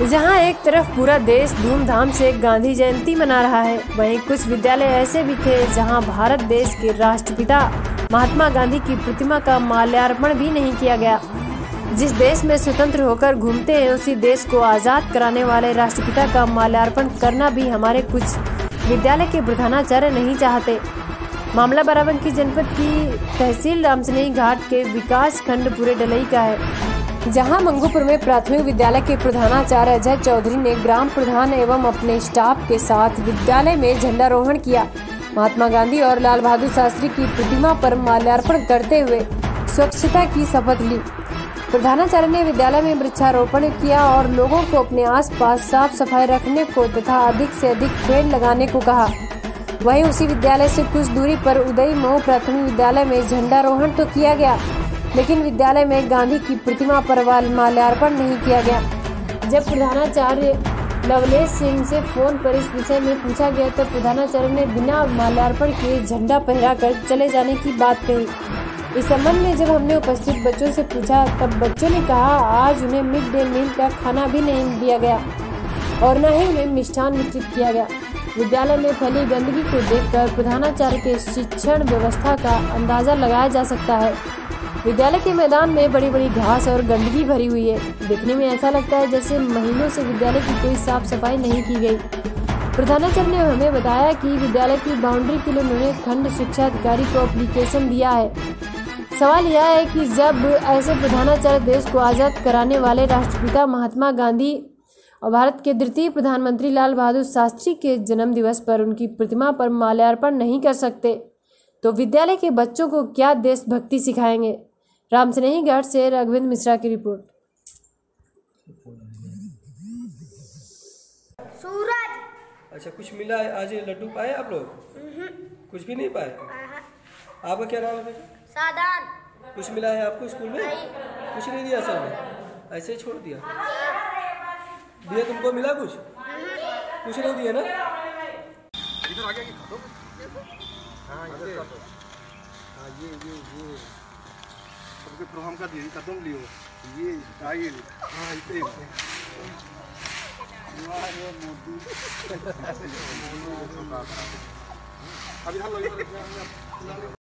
जहाँ एक तरफ़ पूरा देश धूमधाम से गांधी जयंती मना रहा है, वहीं कुछ विद्यालय ऐसे भी थे जहाँ भारत देश के राष्ट्रपिता महात्मा गांधी की प्रतिमा का माल्यार्पण भी नहीं किया गया। जिस देश में स्वतंत्र होकर घूमते हैं, उसी देश को आज़ाद कराने वाले राष्ट्रपिता का माल्यार्पण करना भी हमारे कुछ विद्यालय के प्रधानाचार्य नहीं चाहते। मामला बाराबंकी जनपद की तहसील रामसनेही घाट के विकास खंड पूरे डलई का है। जहाँ मंगूपुर में प्राथमिक विद्यालय के प्रधानाचार्य अजय चौधरी ने ग्राम प्रधान एवं अपने स्टाफ के साथ विद्यालय में झंडारोहण किया। महात्मा गांधी और लाल बहादुर शास्त्री की प्रतिमा पर माल्यार्पण करते हुए स्वच्छता की शपथ ली। प्रधानाचार्य ने विद्यालय में वृक्षारोपण किया और लोगों को अपने आसपास साफ़ सफ़ाई रखने को तथा अधिक से अधिक पेड़ लगाने को कहा। वहीं उसी विद्यालय से कुछ दूरी पर उदय मऊ प्राथमिक विद्यालय में झंडारोहण तो किया गया लेकिन विद्यालय में गांधी की प्रतिमा पर माल्यार्पण नहीं किया गया। जब प्रधानाचार्य लवलेश सिंह से फ़ोन पर इस विषय में पूछा गया तो प्रधानाचार्य ने बिना माल्यार्पण किए झंडा पहराकर चले जाने की बात कही। इस संबंध में जब हमने उपस्थित बच्चों से पूछा, तब बच्चों ने कहा, आज उन्हें मिड डे मील का खाना भी नहीं दिया गया और न ही उन्हें मिष्ठान वितरित किया गया। विद्यालय में फैली गंदगी को देखकर प्रधानाचार्य के शिक्षण व्यवस्था का अंदाज़ा लगाया जा सकता है। विद्यालय के मैदान में बड़ी बड़ी घास और गंदगी भरी हुई है। देखने में ऐसा लगता है जैसे महीनों से विद्यालय की कोई साफ़ सफ़ाई नहीं की गई। प्रधानाचार्य ने हमें बताया कि विद्यालय की बाउंड्री के लिए उन्होंने खंड शिक्षा अधिकारी को अप्लीकेशन दिया है। सवाल यह है कि जब ऐसे प्रधानाचार्य देश को आज़ाद कराने वाले राष्ट्रपिता महात्मा गांधी और भारत के द्वितीय प्रधानमंत्री लाल बहादुर शास्त्री के जन्म दिवस पर उनकी प्रतिमा पर माल्यार्पण नहीं कर सकते तो विद्यालय के बच्चों को क्या देशभक्ति सिखाएँगे? राम स्नेही घाट से राघवेंद्र मिश्रा की रिपोर्ट। सूरज। अच्छा कुछ मिला है? आज लड्डू पाए आप लोग? कुछ भी नहीं पाए? आपका क्या नाम है सादान कुछ मिला है आपको स्कूल में? कुछ नहीं दिया सर ने ऐसे ही छोड़ दिया? दिया तुमको मिला कुछ? कुछ नहीं दिया ना? इधर आ गया कि खा दो हाँ ये। हाँ ये ये ये। सबके प्रोग्राम का दी खत्म लियो। ये स्टाइल हाँ मोदी अभी हम लोग